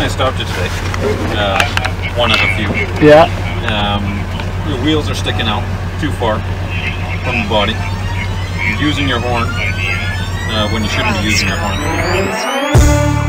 reason I stopped you today, uh, one of a few. Yeah. Um, your wheels are sticking out too far from the body. You're using your horn uh, when you shouldn't be using your horn.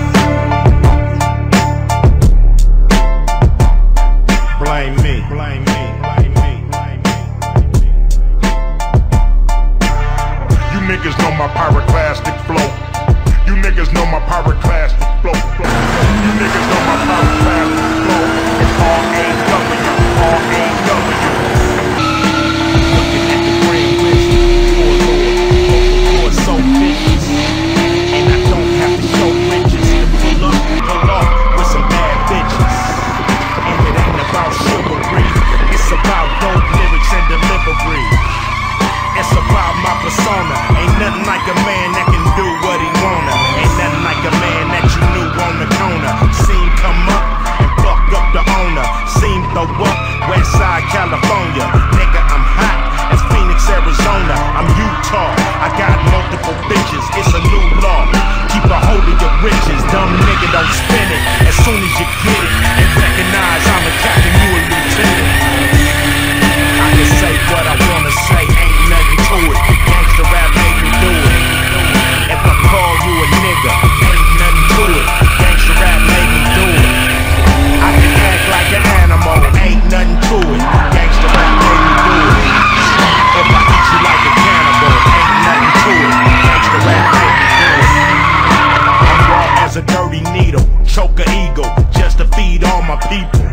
people.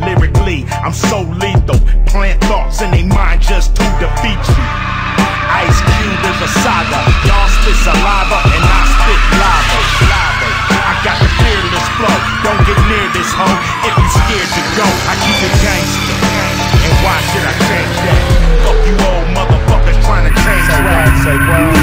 Lyrically, I'm so lethal. Plant thoughts in their mind just to defeat you. Ice Cube is a saga. Y'all spit saliva and I spit lava. Lava. I got the fearless flow. Don't get near this hoe if you scared to go. I keep it gangster. And why should I change that? Fuck you old motherfuckers trying to change your ass.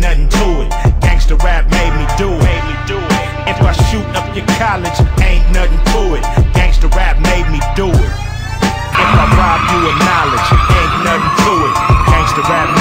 nothing to it. Gangsta rap made me do it. Made me do it. If I shoot up your college, ain't nothing to it. Gangsta rap made me do it. If I rob you of knowledge, ain't nothing to it. Gangsta rap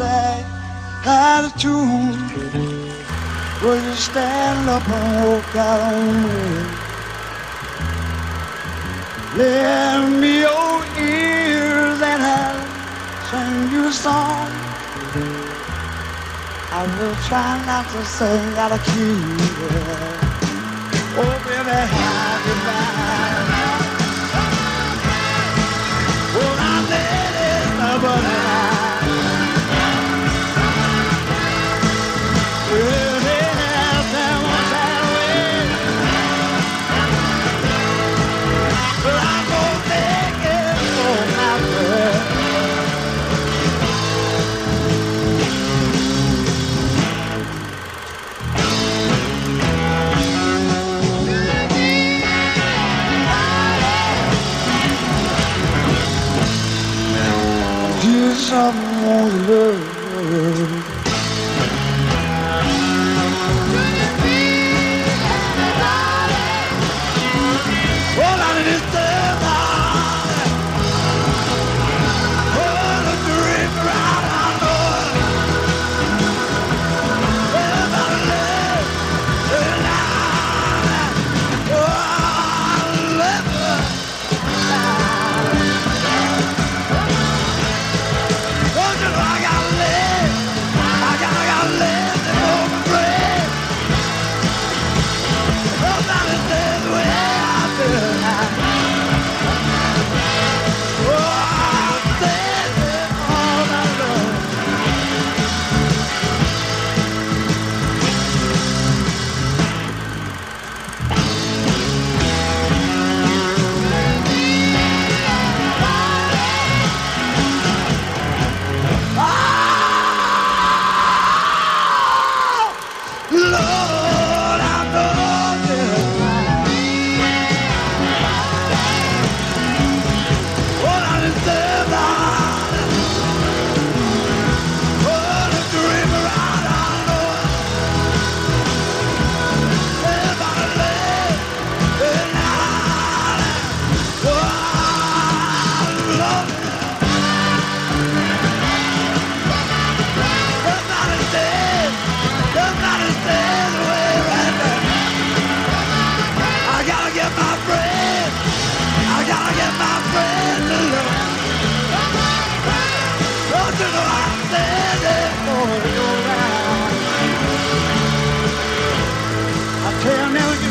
i out of tune. Would you stand up and walk out on me? Lend me your ears and I'll sing you a song. I will try not to sing out of key. Oh, baby.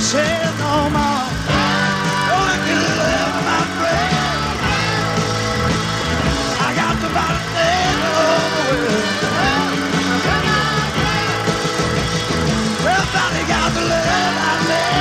say no more. Only my friend. I got. Well, finally got the love I need.